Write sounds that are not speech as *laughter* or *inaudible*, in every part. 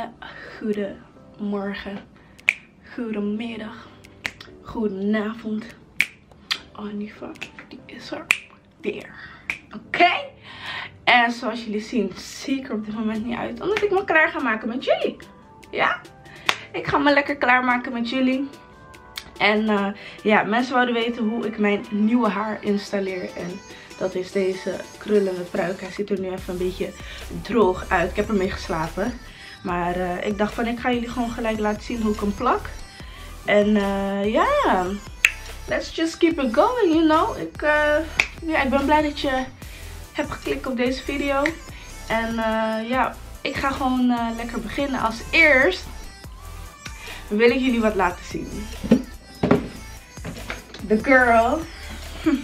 hele goede morgen, goedemiddag, goedenavond. Oh, Niva, die is er weer. Oké? En zoals jullie zien, zie ik er op dit moment niet uit. Omdat ik me klaar ga maken met jullie. Ja? Ik ga me lekker klaarmaken met jullie. En uh, ja, mensen wouden weten hoe ik mijn nieuwe haar installeer. En dat is deze krullende pruik. Hij ziet er nu even een beetje droog uit. Ik heb ermee geslapen. Maar uh, ik dacht van ik ga jullie gewoon gelijk laten zien hoe ik hem plak. En uh, ja, let's just keep it going, you know. Ik, ja, ik ben blij dat je hebt geklikt op deze video. En ja, ik ga gewoon lekker beginnen. Als eerst wil ik jullie wat laten zien. The girl *laughs*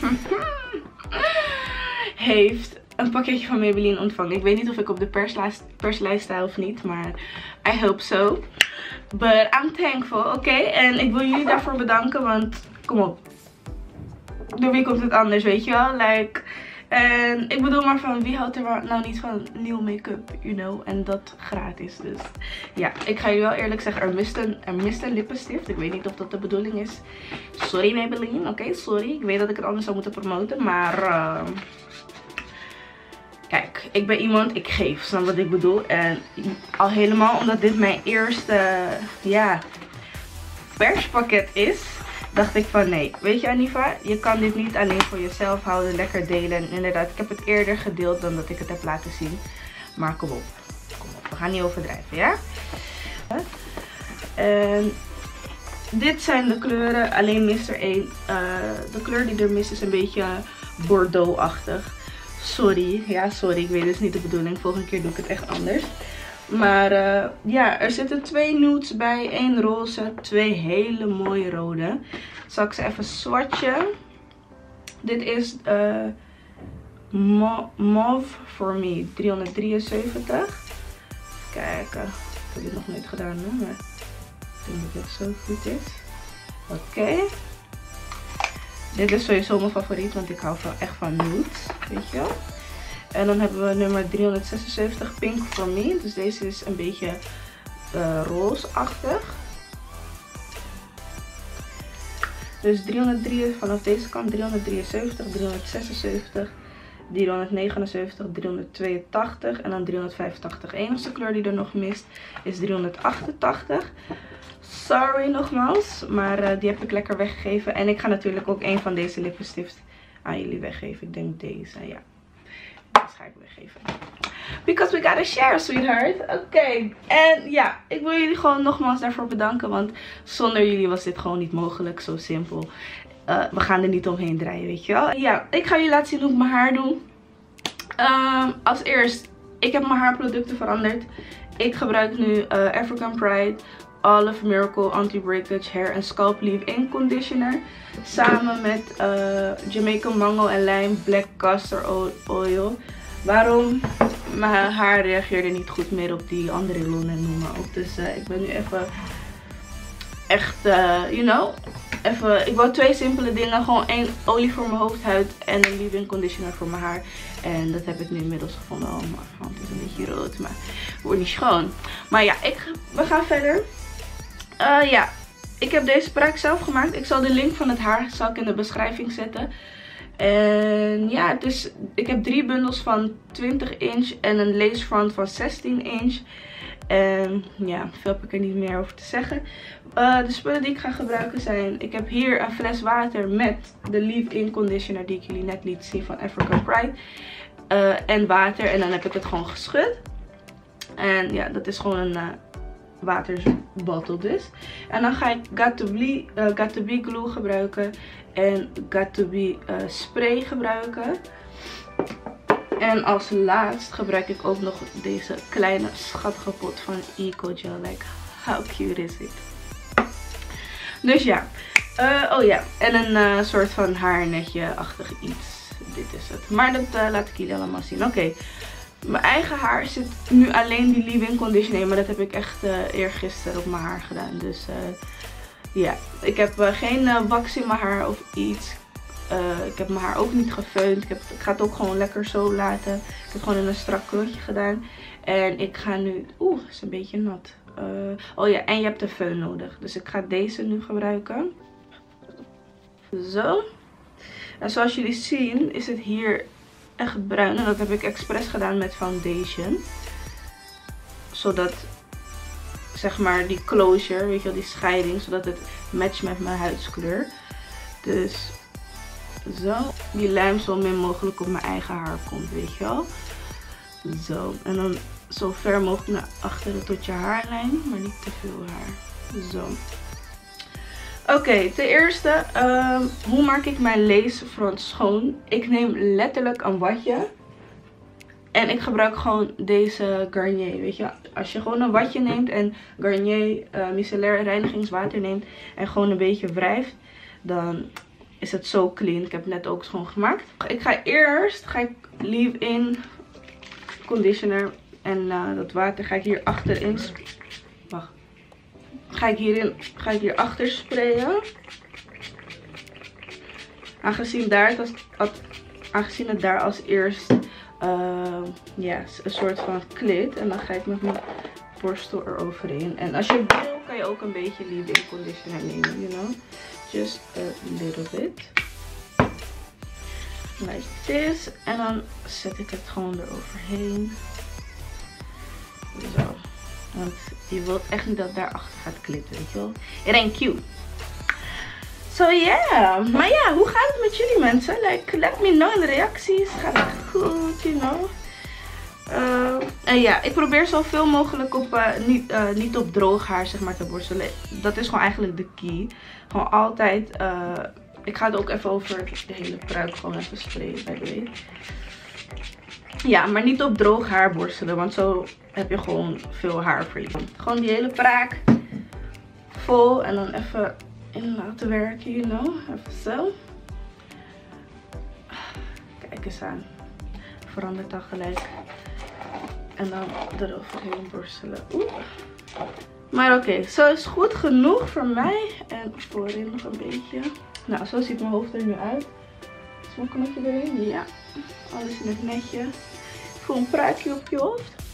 heeft een pakketje van Maybelline ontvangen. Ik weet niet of ik op de perslijst, perslijst sta of niet, maar I hope so. But I'm thankful, oké? En ik wil jullie daarvoor bedanken, want kom op. Door wie komt het anders, weet je wel? Like, en ik bedoel maar van wie houdt er nou niet van nieuw make-up, you know. En dat gratis. Dus ja, ik ga jullie wel eerlijk zeggen, er mist een, er mist een lippenstift. Ik weet niet of dat de bedoeling is. Sorry Maybelline, oké, sorry. Ik weet dat ik het anders zou moeten promoten, maar... Uh, kijk, ik ben iemand, ik geef, snap wat ik bedoel. En al helemaal omdat dit mijn eerste, ja, perspakket is dacht ik van nee. Weet je Aniva, je kan dit niet alleen voor jezelf houden, lekker delen. En inderdaad, ik heb het eerder gedeeld dan dat ik het heb laten zien. Maar kom op, kom op, we gaan niet overdrijven, ja? En dit zijn de kleuren, alleen mist er één. Uh, de kleur die er mist is een beetje Bordeaux-achtig. Sorry, ja sorry, ik weet dus niet de bedoeling. Volgende keer doe ik het echt anders. Maar uh, ja, er zitten twee nudes bij. één roze, twee hele mooie rode. Zal ik ze even swatchen. Dit is uh, Mauve for Me 373. Kijken. Ik heb dit nog nooit gedaan, hè? maar ik denk dat het zo goed is. Oké. Dit is sowieso mijn favoriet, want ik hou echt van nudes, weet je wel. En dan hebben we nummer 376 Pink for Me. Dus deze is een beetje uh, roze-achtig. Dus 303 vanaf deze kant 373, 376, 379, 382 en dan 385. De enige kleur die er nog mist is 388. Sorry nogmaals, maar uh, die heb ik lekker weggegeven. En ik ga natuurlijk ook een van deze lippenstift aan jullie weggeven. Ik denk deze, ja ga ik weggeven. Because we gotta share, sweetheart. Oké. En ja, ik wil jullie gewoon nogmaals daarvoor bedanken. Want zonder jullie was dit gewoon niet mogelijk. Zo simpel. Uh, we gaan er niet omheen draaien, weet je wel. Ja, ik ga jullie laten zien hoe ik mijn haar doe. Um, als eerst, ik heb mijn haarproducten veranderd. Ik gebruik nu uh, African Pride Olive Miracle Anti-Breakage Hair and Scalp Leave-In Conditioner. Samen met uh, Jamaican Mango en Lime Black Castor Oil. Waarom? Mijn haar reageerde niet goed meer op die andere loon en noem. Dus uh, ik ben nu even echt, uh, you know, even, ik wou twee simpele dingen. Gewoon één olie voor mijn hoofdhuid en een leave-in conditioner voor mijn haar. En dat heb ik nu inmiddels gevonden. Oh, mijn hand is een beetje rood, maar wordt niet schoon. Maar ja, ik, we gaan verder. Uh, ja, ik heb deze pruik zelf gemaakt. Ik zal de link van het haar zal ik in de beschrijving zetten. En ja, dus ik heb drie bundels van 20 inch en een lace front van 16 inch. En ja, veel heb ik er niet meer over te zeggen. Uh, de spullen die ik ga gebruiken zijn... Ik heb hier een fles water met de leave-in conditioner die ik jullie net liet zien van African Pride. Uh, en water. En dan heb ik het gewoon geschud. En ja, dat is gewoon een waterbottle dus. En dan ga ik Got to Be glue gebruiken en Be uh, spray gebruiken. En als laatst gebruik ik ook nog deze kleine schattige pot van Eco Gel. Like, how cute is it? Dus ja. Uh, oh ja. En een uh, soort van haarnetje-achtig iets. Dit is het. Maar dat laat ik jullie allemaal zien. Oké. Mijn eigen haar zit nu alleen die leave-in conditioner. Maar dat heb ik echt eergisteren op mijn haar gedaan. Dus ja, ik heb uh, geen uh, wax in mijn haar of iets. Uh, ik heb mijn haar ook niet gefeund. Ik, heb, ik ga het ook gewoon lekker zo laten. Ik heb gewoon in een strak kleurtje gedaan. En ik ga nu... Oeh, is een beetje nat. Uh, oh ja, en je hebt de föhn nodig. Dus ik ga deze nu gebruiken. Zo. En zoals jullie zien is het hier echt bruin. En dat heb ik expres gedaan met foundation. Zodat, zeg maar, die closure, weet je wel, die scheiding. Zodat het matcht met mijn huidskleur. Dus zo. Die lijm zo min mogelijk op mijn eigen haar komt, weet je wel. Zo. En dan zo ver mogelijk naar achteren tot je haarlijn. Maar niet te veel haar. Zo. Oké, ten eerste, ehm, hoe maak ik mijn leesfront schoon? Ik neem letterlijk een watje. En ik gebruik gewoon deze Garnier, weet je. Als je gewoon een watje neemt en Garnier uh, micellair reinigingswater neemt en gewoon een beetje wrijft, dan is het zo clean. Ik heb het net ook schoongemaakt. Ik ga eerst, ga ik leave-in conditioner en uh, dat water ga ik hier achterin ga ik hierin ga ik hier achter sprayen. Aangezien, daar het als, aangezien het daar als eerst uh, een soort van klit. En dan ga ik met mijn borstel eroverheen. En als je wil kan je ook een beetje leave-in conditioner nemen, you know. Just a little bit. Like this. En dan zet ik het gewoon eroverheen. Zo. Want je wilt echt niet dat het daarachter gaat klippen, weet je wel. It ain't cute. So yeah. Maar ja, hoe gaat het met jullie mensen? Like, let me know in de reacties. Gaat het goed, you know? Uh, en ja, ik probeer zoveel mogelijk op, uh, niet, uh, niet op droog haar zeg maar te borstelen. Dat is gewoon eigenlijk de key. Gewoon altijd, ik ga het ook even over de hele pruik gewoon even sprayen bij de. Ja, maar niet op droog haar borstelen, want zo heb je gewoon veel haarverlies. Gewoon die hele praak vol en dan even in laten werken, you know. Even zo. Kijk eens aan. Verandert dan gelijk. En dan eroverheen borstelen. Oeh. Maar oké, zo is goed genoeg voor mij. En voorin nog een beetje. Nou, zo ziet mijn hoofd er nu uit. Smokkelletje erin. Ja. Alles in het netje. Voor een pruikje op je hoofd.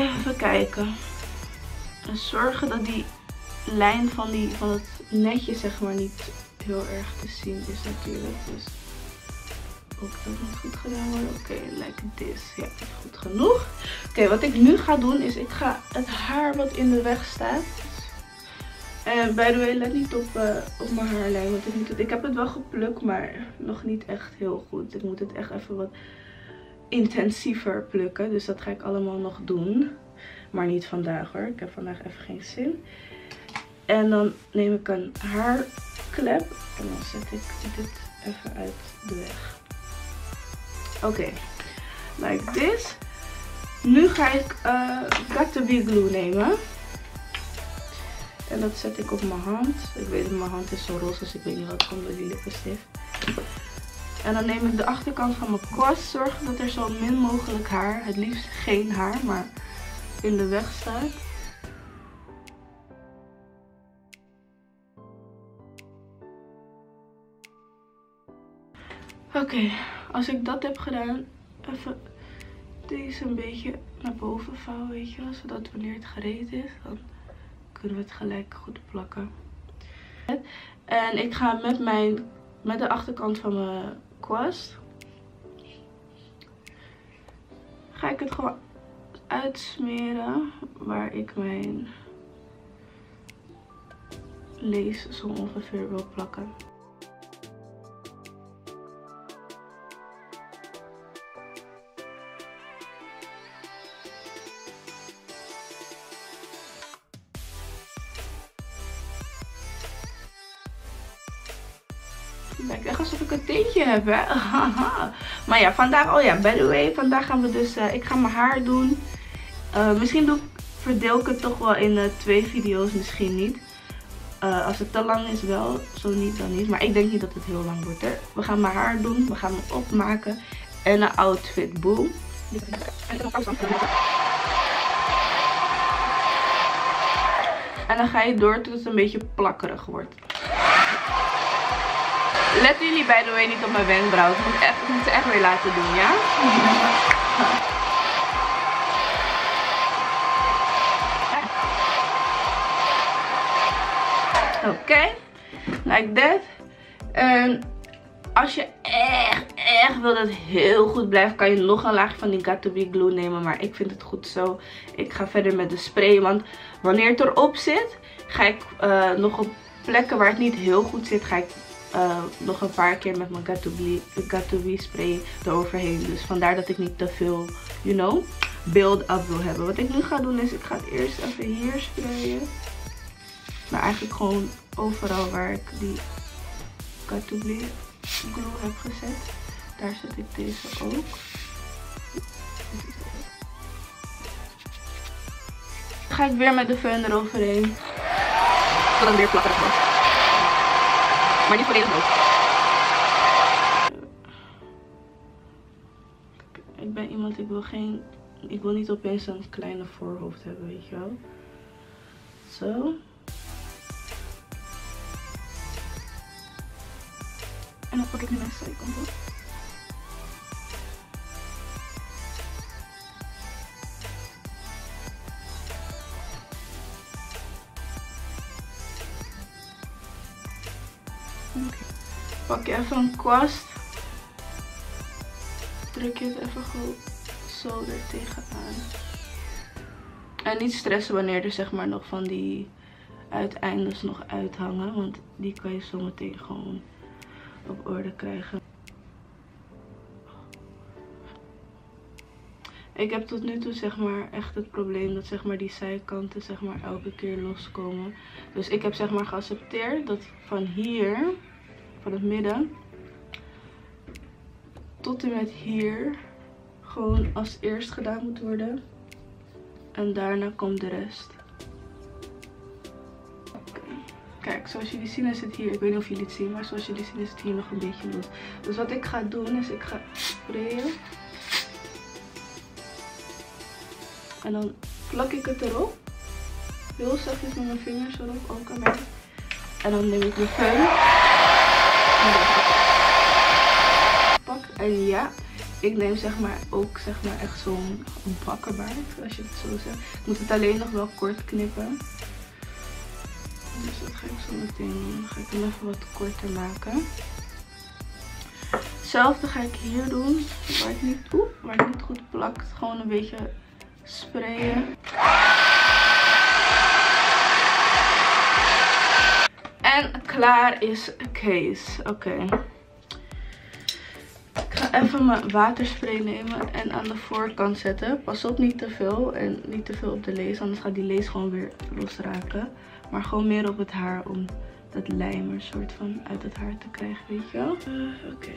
Even kijken. En zorgen dat die lijn van, die, van het netje zeg maar niet heel erg te zien is natuurlijk. Dus ook dat moet goed gedaan worden. Oké, okay, like this. Ja, goed genoeg. Oké, wat ik nu ga doen is ik ga het haar wat in de weg staat. En by the way, let niet op, uh, op mijn haarlijn. Want ik, moet het, ik heb het wel geplukt, maar nog niet echt heel goed. Ik moet het echt even wat intensiever plukken. Dus dat ga ik allemaal nog doen. Maar niet vandaag hoor. Ik heb vandaag even geen zin. En dan neem ik een haarklep. En dan zet ik dit even uit de weg. Oké. Like this. Nu ga ik uh, Got To Be Glue nemen. En dat zet ik op mijn hand. Ik weet dat mijn hand is zo roze, dus ik weet niet wat komt door die lippenstift. En dan neem ik de achterkant van mijn kwast. Zorg dat er zo min mogelijk haar, het liefst geen haar, maar in de weg staat. Oké, als ik dat heb gedaan, even deze een beetje naar boven vouwen, weet je. Zodat wanneer het gereed is, dan kunnen we het gelijk goed plakken. En ik ga met, mijn, met de achterkant van mijn ga ik het gewoon uitsmeren waar ik mijn lees zo ongeveer wil plakken. *laughs* maar ja, vandaag, oh ja, by the way, vandaag gaan we dus, uh, ik ga mijn haar doen. Uh, misschien doe, verdeel ik het toch wel in uh, twee video's, misschien niet. als het te lang is wel, zo niet dan niet. Maar ik denk niet dat het heel lang wordt, hè. We gaan mijn haar doen, we gaan hem opmaken en een outfit, boom. En dan ga je door tot het een beetje plakkerig wordt. Letten jullie by the way niet op mijn wenkbrauw. Ik moet, echt, moet ze echt weer laten doen, ja? Oké, like that. En als je echt, echt wil dat het heel goed blijft, kan je nog een laag van die Got Glue nemen. Maar ik vind het goed zo. Ik ga verder met de spray, want wanneer het erop zit, ga ik uh, nog op plekken waar het niet heel goed zit, ga ik uh, nog een paar keer met mijn Be spray eroverheen. Dus vandaar dat ik niet te veel, you know, build-up wil hebben. Wat ik nu ga doen is, ik ga het eerst even hier sprayen. Maar eigenlijk gewoon overal waar ik die Got To Be glue heb gezet. Daar zet ik deze ook. ga ik weer met de föhn eroverheen. Dan weer plakkerig. Maar niet volledig ook. Ik ben iemand, ik wil geen... Ik wil niet opeens een kleine voorhoofd hebben, weet je wel. Zo. En dan pak ik nu mijn zijkant Pak je even een kwast. Druk je het even goed zo er tegenaan. En niet stressen wanneer er zeg maar nog van die uiteindes nog uithangen. Want die kan je zo meteen gewoon op orde krijgen. Ik heb tot nu toe zeg maar echt het probleem dat zeg maar die zijkanten zeg maar elke keer loskomen. Dus ik heb zeg maar geaccepteerd dat van hier, van het midden, tot en met hier gewoon als eerst gedaan moet worden. En daarna komt de rest. Kijk, zoals jullie zien is het hier, ik weet niet of jullie het zien, maar zoals jullie zien is het hier nog een beetje los. Dus wat ik ga doen is ik ga sprayen. En dan plak ik het erop. Heel zachtjes met mijn vingers erop, ook aan mij. En dan neem ik mijn föhn. Pak. En ja, ik neem zeg maar ook zeg maar echt zo'n bakkenbaard, als je het zo zegt. Ik moet het alleen nog wel kort knippen. Dus dat ga ik zo meteen ga ik hem even wat korter maken. Hetzelfde ga ik hier doen. Waar het niet, oeh, waar niet goed plakt. Gewoon een beetje sprayen. En klaar is Case. Oké. Ik ga even mijn waterspray nemen en aan de voorkant zetten. Pas op niet te veel en niet te veel op de lees. Anders gaat die lees gewoon weer losraken. Maar gewoon meer op het haar om dat lijmer soort van uit het haar te krijgen, weet je wel. Uh, Oké.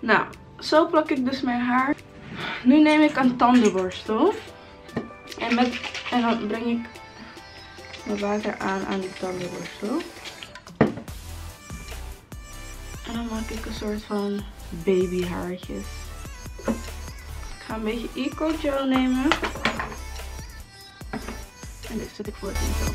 Nou, zo plak ik dus mijn haar. Nu neem ik een tandenborstel. En, met, en dan breng ik mijn water aan aan die tandenborstel. En dan maak ik een soort van babyhaartjes. Ik ga een beetje Eco Gel nemen. En dit zet ik voor het intro.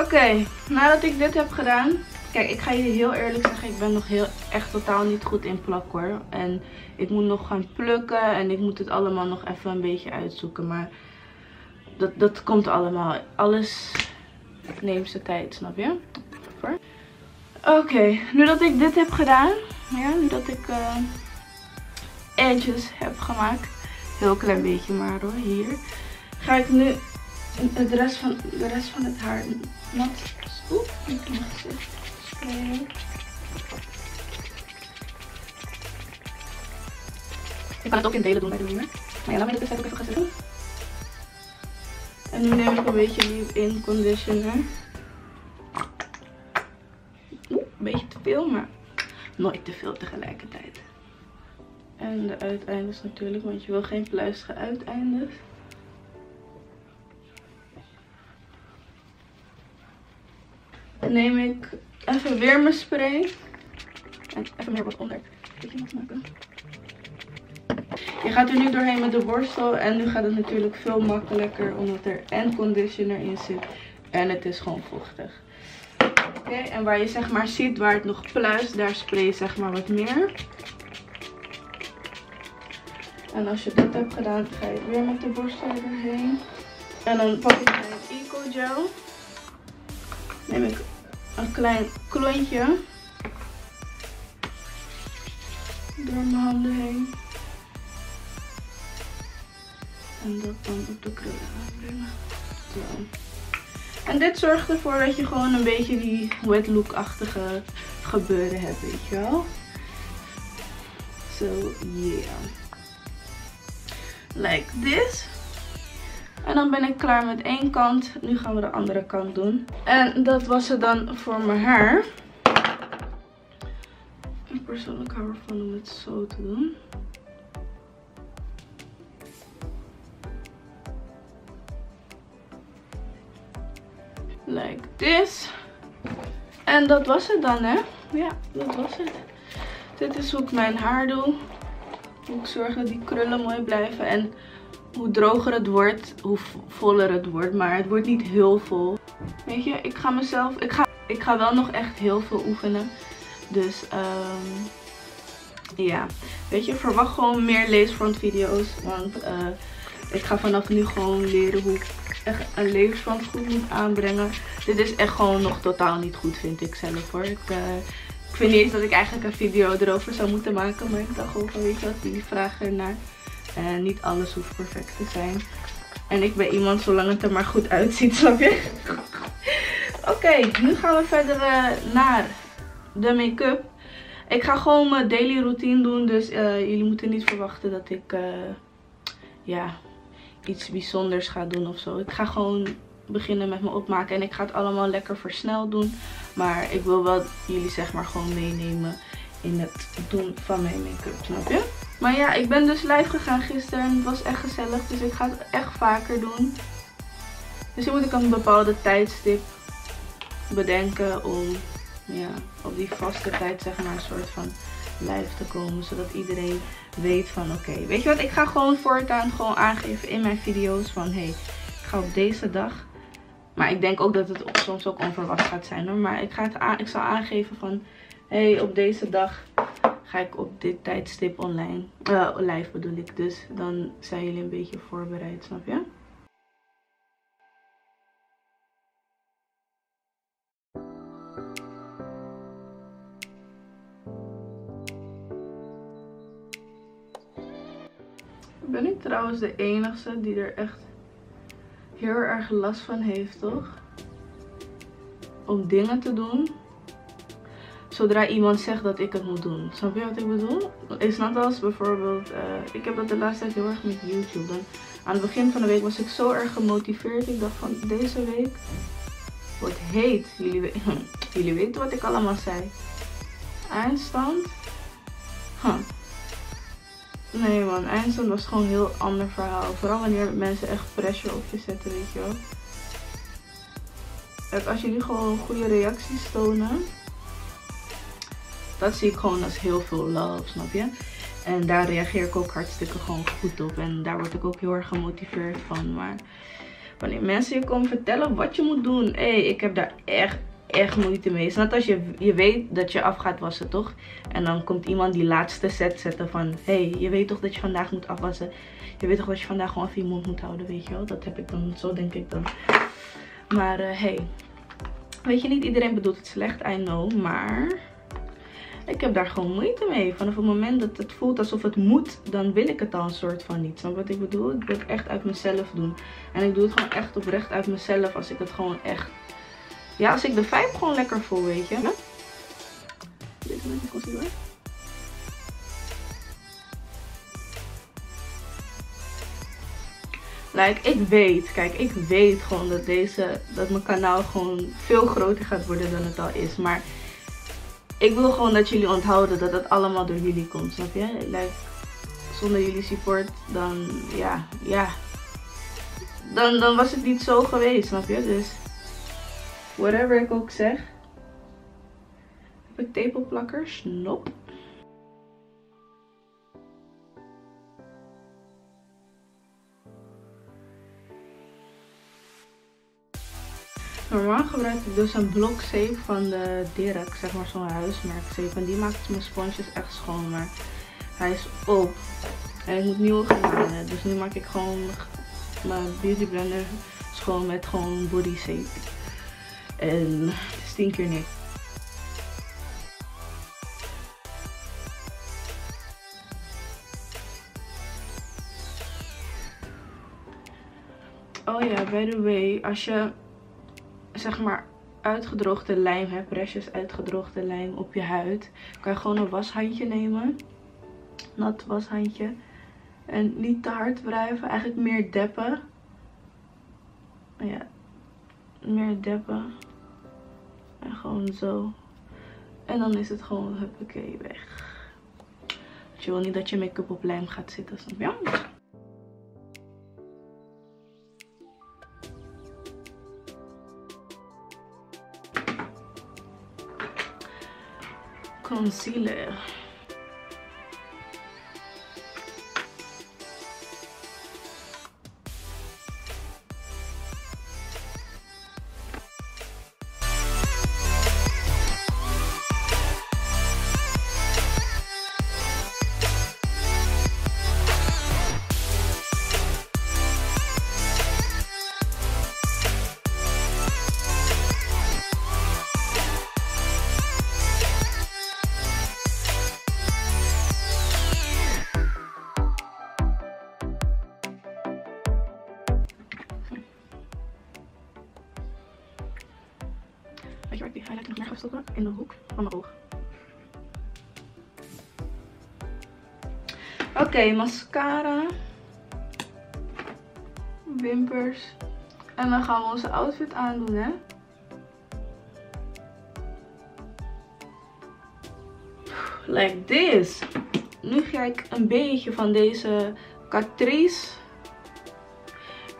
Oké, nadat ik dit heb gedaan. Kijk, ik ga je heel eerlijk zeggen, ik ben nog heel echt totaal niet goed in plak hoor. En ik moet nog gaan plukken en ik moet het allemaal nog even een beetje uitzoeken. Maar dat, dat komt allemaal. Alles neemt zijn tijd, snap je? Oké, nu dat ik dit heb gedaan, ja, nu dat ik uh, heb gemaakt, heel klein beetje maar hoor, hier, ga ik nu de rest van, de rest van het haar nat, oeh, niet in mijn Ik kan het ook in delen doen bij de muur. Maar ja, laat me dit even gaan zetten. En nu neem ik een beetje leave-in conditioner. een beetje te veel, maar nooit te veel tegelijkertijd. En de uiteindes natuurlijk, want je wil geen pluistige uiteindes. Neem ik even weer mijn spray. En even meer wat onder. maken. Je gaat er nu doorheen met de borstel. En nu gaat het natuurlijk veel makkelijker. Omdat er en conditioner in zit. En het is gewoon vochtig. Oké, en waar je zeg maar ziet waar het nog pluist. Daar spray je zeg maar wat meer. En als je dat hebt gedaan, ga je weer met de borstel erheen. En dan pak ik mijn Eco Gel. Neem ik een klein klontje. Door mijn handen heen. En dat dan op de krullen aanbrengen. Zo. En dit zorgt ervoor dat je gewoon een beetje die wet look-achtige gebeuren hebt, weet je wel. So, yeah. Like this. En dan ben ik klaar met één kant. Nu gaan we de andere kant doen. En dat was het dan voor mijn haar. Ik persoonlijk hou ervan om het zo te doen. Like this. En dat was het dan, hè? Ja, dat was het. Dit is hoe ik mijn haar doe. Hoe ik zorg dat die krullen mooi blijven. En hoe droger het wordt, hoe voller het wordt. Maar het wordt niet heel vol. Weet je, ik ga mezelf... Ik ga, ik ga wel nog echt heel veel oefenen. Dus, um, ja. Weet je, verwacht gewoon meer leesfront video's. Want uh, ik ga vanaf nu gewoon leren hoe ik echt een levensfront goed moet aanbrengen. Dit is echt gewoon nog totaal niet goed, vind ik zelf hoor. Ik, uh, ik vind niet eens dat ik eigenlijk een video erover zou moeten maken. Maar ik dacht gewoon van, weet je wat, die vragen ernaar. En niet alles hoeft perfect te zijn. En ik ben iemand zolang het er maar goed uitziet, *laughs* snap je? Oké, nu gaan we verder uh, naar de make-up. Ik ga gewoon mijn daily routine doen. Dus uh, jullie moeten niet verwachten dat ik uh, ja, iets bijzonders ga doen of zo. Ik ga gewoon beginnen met me opmaken. En ik ga het allemaal lekker versneld doen. Maar ik wil wel jullie zeg maar gewoon meenemen in het doen van mijn make-up, snap je? Maar ja, ik ben dus live gegaan gisteren en het was echt gezellig. Dus ik ga het echt vaker doen. Dus nu moet ik een bepaalde tijdstip bedenken om ja, op die vaste tijd zeg maar een soort van live te komen. Zodat iedereen weet van oké, weet je wat, ik ga gewoon voortaan gewoon aangeven in mijn video's van hé, hey, ik ga op deze dag. Maar ik denk ook dat het soms ook onverwacht gaat zijn hoor. Maar ik, ga het aan, ik zal aangeven van hé, hey, op deze dag ga ik op dit tijdstip online, uh, live bedoel ik. Dus dan zijn jullie een beetje voorbereid, snap je? Ben ik trouwens de enige die er echt heel erg last van heeft, toch? Om dingen te doen zodra iemand zegt dat ik het moet doen. Snap je wat ik bedoel? Is net als bijvoorbeeld, uh, ik heb dat de laatste tijd heel erg met YouTube. Dan, aan het begin van de week was ik zo erg gemotiveerd. Ik dacht van deze week wordt heet. *laughs* Jullie, weten wat ik allemaal zei. Eindstand? Huh. Nee man, eindstand was gewoon een heel ander verhaal. Vooral wanneer mensen echt pressure op je zetten, weet je wel. Als jullie gewoon goede reacties tonen dat zie ik gewoon als heel veel love, snap je? En daar reageer ik ook hartstikke gewoon goed op. En daar word ik ook heel erg gemotiveerd van. Maar wanneer mensen je komen vertellen wat je moet doen. Hé, hey, ik heb daar echt, echt moeite mee. Snap als je, je weet dat je af gaat wassen, toch? En dan komt iemand die laatste set zetten van... Hé, hey, je weet toch dat je vandaag moet afwassen? Je weet toch dat je vandaag gewoon even je mond moet houden, weet je wel? Dat heb ik dan, zo denk ik dan. Maar, hé. Uh, hey. Weet je, niet iedereen bedoelt het slecht, I know. Maar ik heb daar gewoon moeite mee. Vanaf het moment dat het voelt alsof het moet, dan wil ik het dan een soort van niet. Snap wat ik bedoel? Ik wil het echt uit mezelf doen. En ik doe het gewoon echt oprecht uit mezelf als ik het gewoon echt... Ja, als ik de vibe gewoon lekker voel, weet je. Ja? Deze met concealer. Like, ik weet, kijk, ik weet gewoon dat deze, dat mijn kanaal gewoon veel groter gaat worden dan het al is. Maar ik wil gewoon dat jullie onthouden dat het allemaal door jullie komt, snap je? Zonder jullie support, dan ja, ja. Dan, dan was het niet zo geweest, snap je? Dus, whatever ik ook zeg. Heb ik tepelplakkers? Nope. Normaal gebruik ik dus een blokzeep van de Dirk, zeg maar zo'n huismerkzeep. En die maakt mijn sponsjes echt schoon, maar hij is op. En ik moet nieuwe gaan halen. Dus nu maak ik gewoon mijn beauty blender schoon met gewoon body zeep. En het is keer niks. Oh ja, by the way, als je zeg maar uitgedroogde lijm hebt, restjes uitgedroogde lijm op je huid, kan je gewoon een washandje nemen. Nat washandje. En niet te hard wrijven, eigenlijk meer deppen. Ja, meer deppen. En gewoon zo. En dan is het gewoon huppakee weg. je wil niet dat je make-up op lijm gaat zitten, snap je? Concealer. In de hoek van mijn oog. Oké, mascara. Wimpers. En dan gaan we onze outfit aandoen, hè. Like this. Nu ga ik een beetje van deze Catrice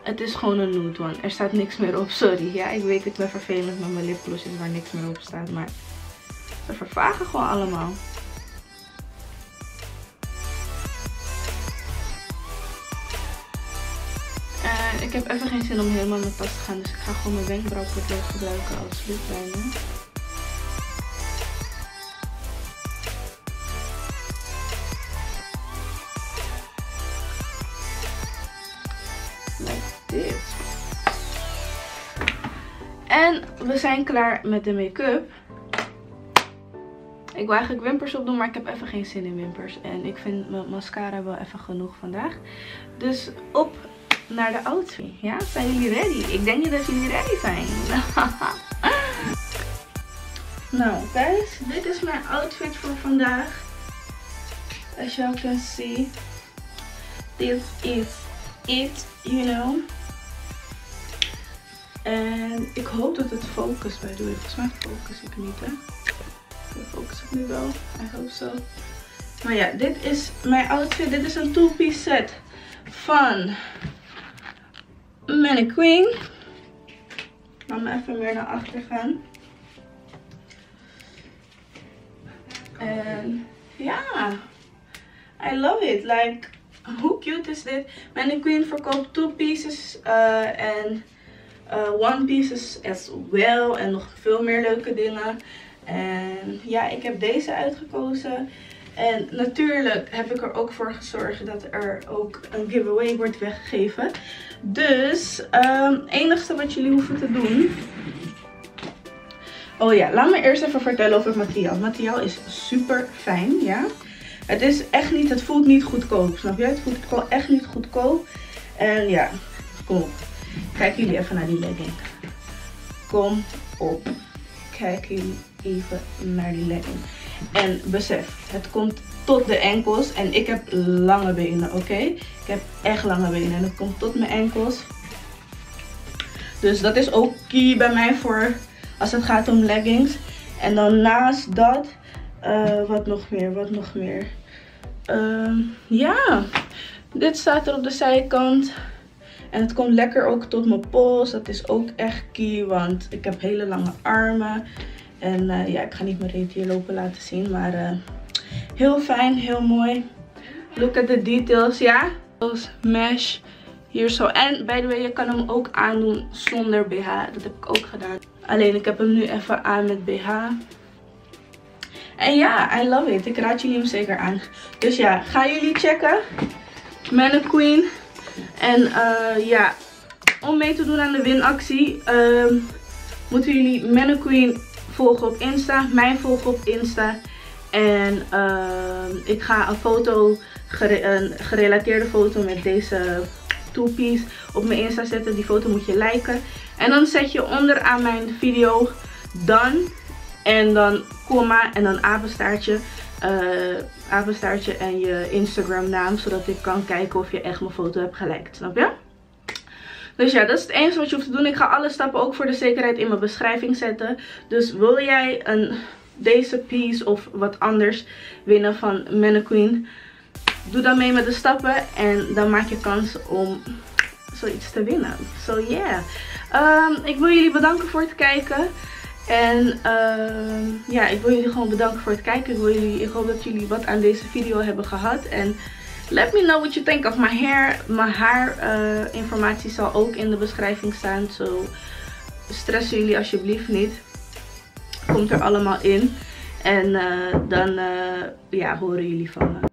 het is gewoon een nude one. Er staat niks meer op. Sorry. Ja, ik weet ik ben vervelend met mijn lipglossjes waar niks meer op staat. Maar ze vervagen gewoon allemaal. En ik heb even geen zin om helemaal met tas te gaan. Dus ik ga gewoon mijn wenkbrauwpotlood gebruiken als lipliner. We zijn klaar met de make-up. Ik wil eigenlijk wimpers opdoen, maar ik heb even geen zin in wimpers. En ik vind mijn mascara wel even genoeg vandaag. Dus op naar de outfit. Ja, zijn jullie ready? Ik denk niet dat jullie ready zijn. *laughs* nou, guys, dit is mijn outfit voor vandaag. As you can see, this is it, you know. En ik hoop dat het focus bij doet. Volgens mij focus ik niet, hè. Focus ik nu wel. I hope so. Maar ja, dit is mijn outfit. Dit is een two-piece set van Mannequin. Laat me even weer naar achter gaan. En ja, I love it. Like, hoe cute is dit? Mannequin verkoopt two pieces uh, en One Pieces as well. En nog veel meer leuke dingen. En ja, ik heb deze uitgekozen. En natuurlijk heb ik er ook voor gezorgd dat er ook een giveaway wordt weggegeven. Dus het ehm, enigste wat jullie hoeven te doen. Oh ja, laat me eerst even vertellen over het materiaal. Materiaal is super fijn, ja. Het is echt niet, het voelt niet goedkoop, snap je? Het voelt echt niet goedkoop. En ja, kom op. Kijk jullie even naar die legging. Kom op. Kijk jullie even naar die legging. En besef, het komt tot de enkels. En ik heb lange benen, oké? Ik heb echt lange benen. En het komt tot mijn enkels. Dus dat is ook key bij mij voor als het gaat om leggings. En dan naast dat, uh, wat nog meer, wat nog meer. Uh, ja, dit staat er op de zijkant. En het komt lekker ook tot mijn pols. Dat is ook echt key, want ik heb hele lange armen. En uh, ja, ik ga niet mijn reet hier lopen laten zien, maar uh, heel fijn, heel mooi. Look at the details, ja. Mesh Hier zo. En by the way, je kan hem ook aandoen zonder BH. Dat heb ik ook gedaan. Alleen ik heb hem nu even aan met BH. En ja, I love it. Ik raad jullie hem zeker aan. Dus ja, ga jullie checken. Queen. En uh, ja, om mee te doen aan de winactie uh, moeten jullie Queen volgen op Insta. Mij volgen op Insta. En uh, ik ga een foto, een gerelateerde foto met deze two-piece op mijn Insta zetten. Die foto moet je liken. En dan zet je onderaan mijn video dan en dan komma en dan apenstaartje. Uh, apenstaartje en je Instagram naam. Zodat ik kan kijken of je echt mijn foto hebt gelijkt. Snap je? Dus ja, dat is het enige wat je hoeft te doen. Ik ga alle stappen ook voor de zekerheid in mijn beschrijving zetten. Dus wil jij een, deze piece of wat anders winnen van Queen? Doe dan mee met de stappen. En dan maak je kans om zoiets te winnen. So yeah. Um, ik wil jullie bedanken voor het kijken. En uh, ja, ik wil jullie gewoon bedanken voor het kijken. Ik, jullie, ik hoop dat jullie wat aan deze video hebben gehad. En let me know what you think of my hair. Mijn haar uh, informatie zal ook in de beschrijving staan. So stressen jullie alsjeblieft niet. Komt er allemaal in. En uh, dan uh, ja, horen jullie van me.